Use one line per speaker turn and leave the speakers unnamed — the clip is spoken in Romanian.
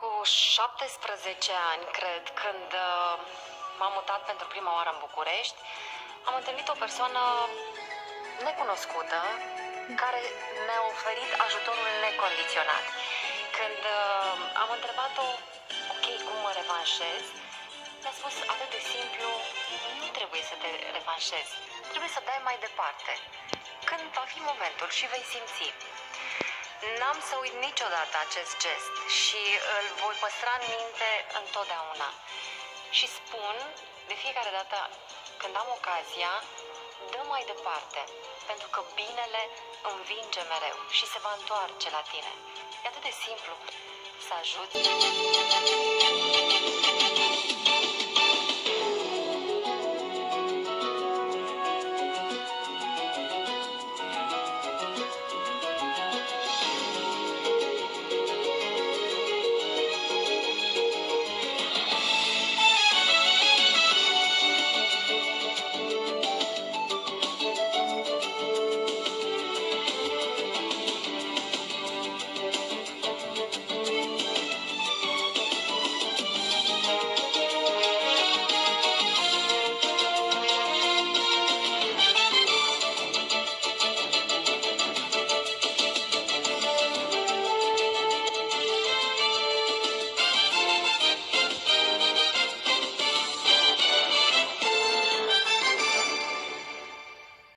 cu 17 ani, cred, când uh, m-am mutat pentru prima oară în București, am întâlnit o persoană necunoscută care mi-a oferit ajutorul necondiționat. Când uh, am întrebat-o, ok, cum mă revanșez, mi-a spus atât de simplu, nu trebuie să te revanșezi, trebuie să dai mai departe. Când va fi momentul și vei simți. N-am să uit niciodată acest gest și îl voi păstra în minte întotdeauna. Și spun de fiecare dată când am ocazia, dă mai departe, pentru că binele învinge mereu și se va întoarce la tine. E atât de simplu să ajuți.